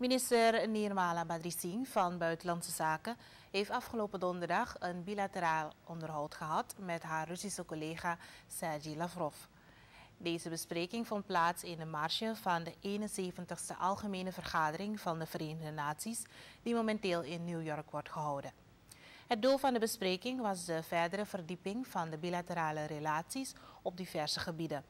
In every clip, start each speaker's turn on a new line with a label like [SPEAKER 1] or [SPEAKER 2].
[SPEAKER 1] Minister Nirmala Badri van Buitenlandse Zaken heeft afgelopen donderdag een bilateraal onderhoud gehad met haar Russische collega Sergei Lavrov. Deze bespreking vond plaats in de marge van de 71ste Algemene Vergadering van de Verenigde Naties, die momenteel in New York wordt gehouden. Het doel van de bespreking was de verdere verdieping van de bilaterale relaties op diverse gebieden.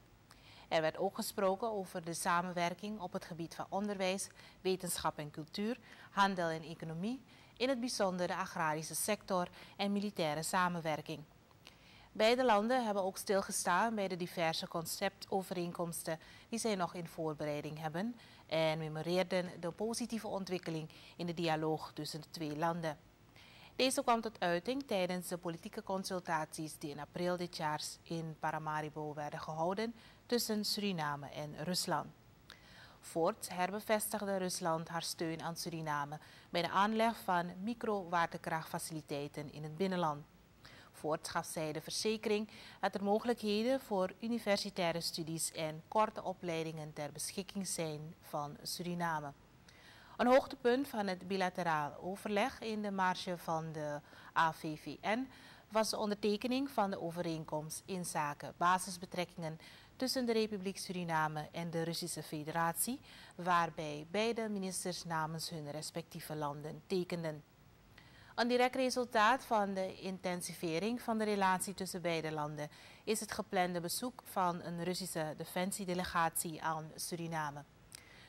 [SPEAKER 1] Er werd ook gesproken over de samenwerking op het gebied van onderwijs, wetenschap en cultuur, handel en economie, in het bijzonder de agrarische sector en militaire samenwerking. Beide landen hebben ook stilgestaan bij de diverse conceptovereenkomsten die zij nog in voorbereiding hebben en memoreerden de positieve ontwikkeling in de dialoog tussen de twee landen. Deze kwam tot uiting tijdens de politieke consultaties die in april dit jaar in Paramaribo werden gehouden tussen Suriname en Rusland. Voorts herbevestigde Rusland haar steun aan Suriname bij de aanleg van micro-waterkrachtfaciliteiten in het binnenland. Voorts gaf zij de verzekering dat er mogelijkheden voor universitaire studies en korte opleidingen ter beschikking zijn van Suriname. Een hoogtepunt van het bilateraal overleg in de marge van de AVVN was de ondertekening van de overeenkomst in zaken basisbetrekkingen tussen de Republiek Suriname en de Russische Federatie, waarbij beide ministers namens hun respectieve landen tekenden. Een direct resultaat van de intensivering van de relatie tussen beide landen is het geplande bezoek van een Russische defensiedelegatie aan Suriname.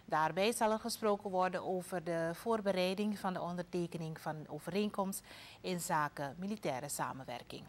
[SPEAKER 1] Daarbij zal er gesproken worden over de voorbereiding van de ondertekening van een overeenkomst in zaken militaire samenwerking.